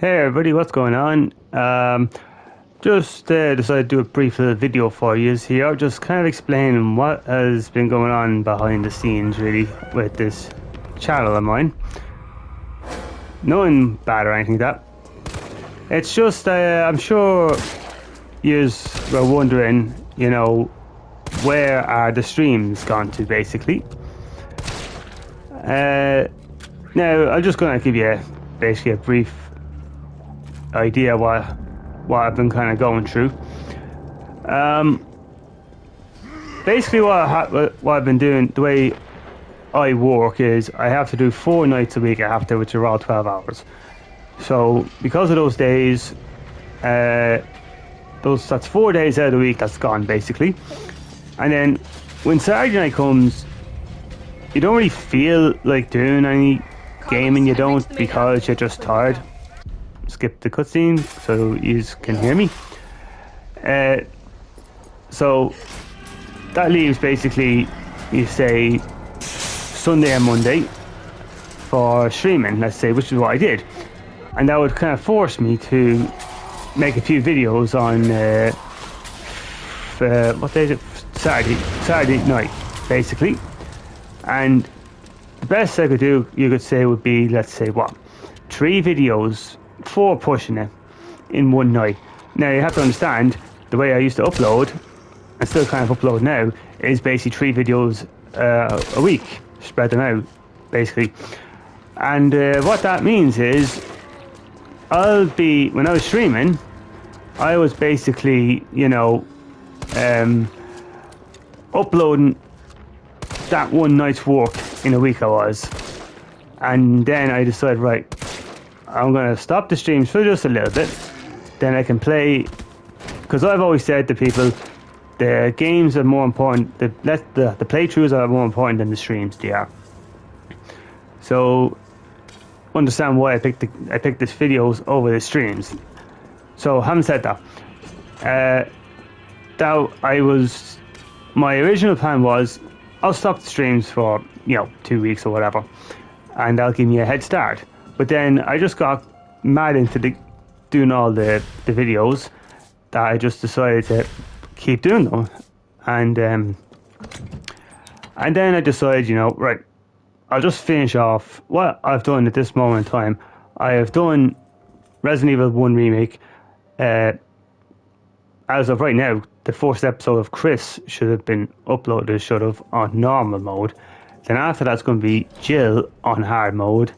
Hey everybody, what's going on? Um, just uh, decided to do a brief little video for you here, just kind of explaining what has been going on behind the scenes really with this channel of mine. Nothing bad or anything like that. It's just, uh, I'm sure you were wondering, you know, where are the streams gone to basically. Uh, now, I'm just going to give you basically a brief idea what what I've been kind of going through. Um, basically, what, I what I've been doing, the way I work is I have to do four nights a week. I have to, which are all twelve hours. So because of those days, uh, those that's four days out of the week that's gone basically. And then when Saturday night comes, you don't really feel like doing any gaming. You don't because you're just tired skip the cutscene so you can hear me. Uh, so that leaves basically, you say, Sunday and Monday for streaming, let's say, which is what I did. And that would kind of force me to make a few videos on, uh, uh, what day is it? Saturday, Saturday night, basically. And the best I could do, you could say, would be, let's say, what? Three videos for pushing it in one night. Now you have to understand the way I used to upload, and still kind of upload now, is basically three videos uh, a week, spread them out, basically. And uh, what that means is, I'll be when I was streaming, I was basically, you know, um, uploading that one night's work in a week I was. And then I decided, right, I'm going to stop the streams for just a little bit. Then I can play. Because I've always said to people, the games are more important. The let the the playthroughs are more important than the streams. They are. So understand why I picked the, I picked this videos over the streams. So having said that, uh, that I was my original plan was I'll stop the streams for you know two weeks or whatever, and that'll give me a head start. But then I just got mad into the, doing all the, the videos that I just decided to keep doing them. And um, and then I decided, you know, right, I'll just finish off what I've done at this moment in time. I have done Resident Evil 1 Remake. Uh, as of right now, the first episode of Chris should have been uploaded, should have, on normal mode. Then after that's going to be Jill on hard mode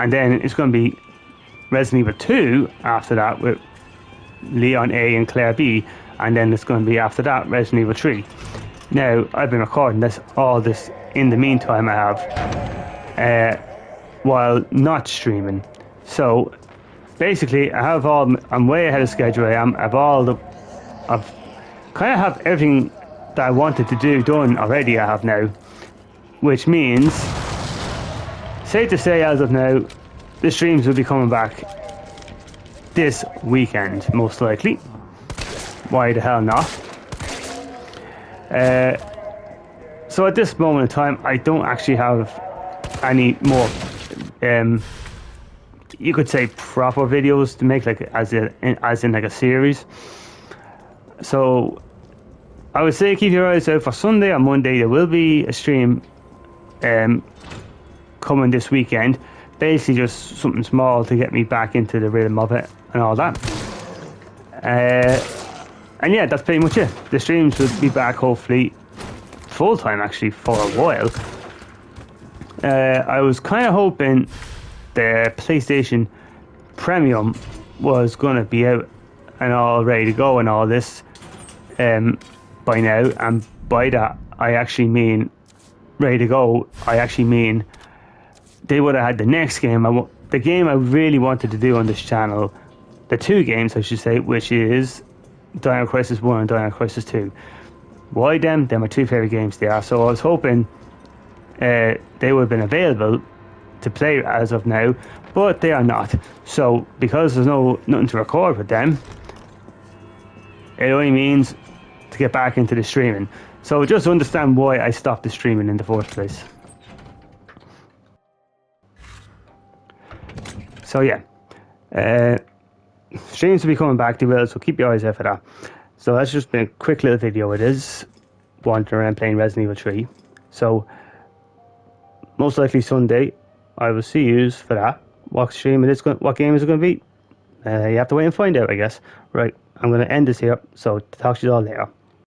and then it's going to be Resident Evil 2 after that with Leon A and Claire B, and then it's going to be after that Resident Evil 3. Now, I've been recording this all this in the meantime I have, uh, while not streaming. So, basically, I have all, I'm way ahead of schedule. I am, I've all the, I've kind of have everything that I wanted to do done already. I have now, which means safe to say as of now, the streams will be coming back this weekend, most likely. Why the hell not? Uh, so at this moment in time, I don't actually have any more, um, you could say proper videos to make like as a, as in like a series. So I would say keep your eyes out for Sunday and Monday. There will be a stream um, coming this weekend. Basically, just something small to get me back into the rhythm of it and all that. Uh, and yeah, that's pretty much it. The streams will be back hopefully full time actually for a while. Uh, I was kind of hoping the PlayStation Premium was going to be out and all ready to go and all this um, by now. And by that, I actually mean ready to go. I actually mean they would have had the next game. I, the game I really wanted to do on this channel, the two games I should say, which is Dino Crisis 1 and Dino Crisis 2. Why them? They're my two favourite games they are. So I was hoping uh, they would have been available to play as of now, but they are not. So because there's no nothing to record with them, it only means to get back into the streaming. So just understand why I stopped the streaming in the first place. So yeah, Uh, streams will be coming back to will, so keep your eyes out for that. So that's just been a quick little video. It is wandering around playing Resident Evil 3. So most likely Sunday, I will see yous for that. What stream it is going, what game is it going to be? Uh, you have to wait and find out, I guess. Right, I'm going to end this here. So talk to you all later.